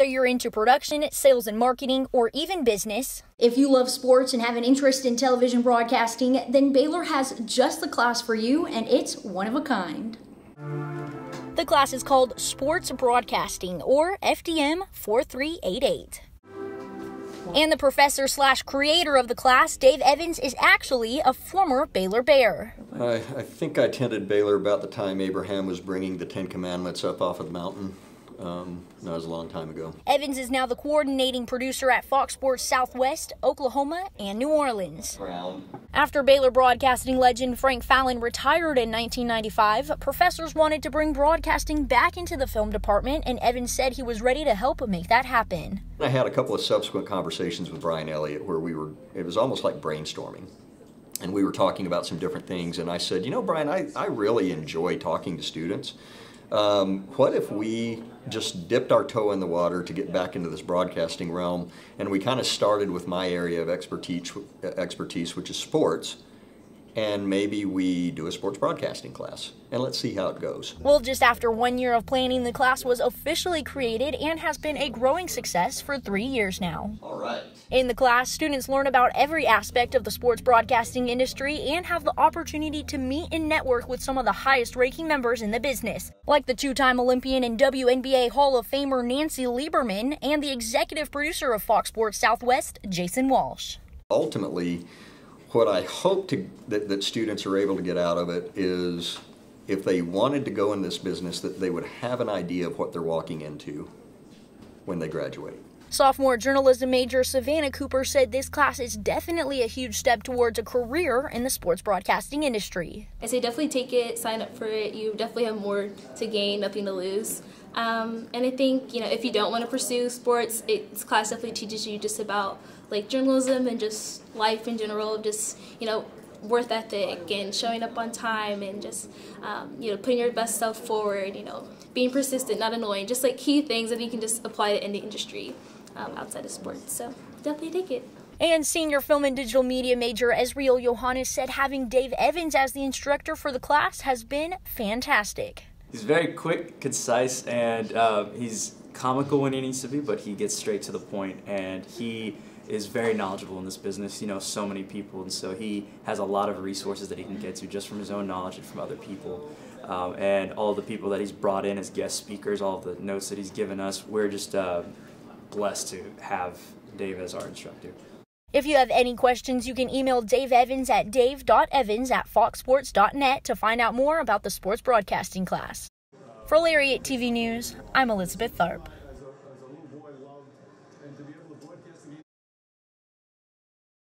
Whether you're into production, sales and marketing, or even business, if you love sports and have an interest in television broadcasting, then Baylor has just the class for you, and it's one of a kind. The class is called Sports Broadcasting, or FDM 4388. And the professor slash creator of the class, Dave Evans, is actually a former Baylor Bear. I, I think I attended Baylor about the time Abraham was bringing the Ten Commandments up off of the mountain. Um, that was a long time ago. Evans is now the coordinating producer at Fox Sports Southwest, Oklahoma, and New Orleans. Brown. After Baylor broadcasting legend Frank Fallon retired in 1995, professors wanted to bring broadcasting back into the film department, and Evans said he was ready to help make that happen. I had a couple of subsequent conversations with Brian Elliott where we were, it was almost like brainstorming. And we were talking about some different things, and I said, You know, Brian, I, I really enjoy talking to students. Um, what if we just dipped our toe in the water to get back into this broadcasting realm and we kind of started with my area of expertise, expertise which is sports, and maybe we do a sports broadcasting class and let's see how it goes. Well, just after one year of planning, the class was officially created and has been a growing success for three years now. All right. In the class, students learn about every aspect of the sports broadcasting industry and have the opportunity to meet and network with some of the highest ranking members in the business, like the two time Olympian and WNBA Hall of Famer Nancy Lieberman and the executive producer of Fox Sports Southwest, Jason Walsh. Ultimately, what I hope to, that, that students are able to get out of it is if they wanted to go in this business, that they would have an idea of what they're walking into when they graduate. Sophomore journalism major Savannah Cooper said this class is definitely a huge step towards a career in the sports broadcasting industry. I say definitely take it, sign up for it. You definitely have more to gain, nothing to lose. Um, and I think you know if you don't want to pursue sports, it's class definitely teaches you just about like journalism and just life in general, just you know worth ethic and showing up on time and just um, you know putting your best self forward. You know being persistent, not annoying, just like key things that you can just apply to any industry um, outside of sports. So definitely take it. And senior film and digital media major Ezriel Johannes said having Dave Evans as the instructor for the class has been fantastic. He's very quick, concise, and uh, he's comical when he needs to be, but he gets straight to the point, and he is very knowledgeable in this business. He knows so many people, and so he has a lot of resources that he can get to just from his own knowledge and from other people. Um, and all the people that he's brought in as guest speakers, all the notes that he's given us, we're just uh, blessed to have Dave as our instructor. If you have any questions, you can email Dave Evans at dave.evans at foxsports.net to find out more about the sports broadcasting class. For Lariat TV News, I'm Elizabeth Tharp.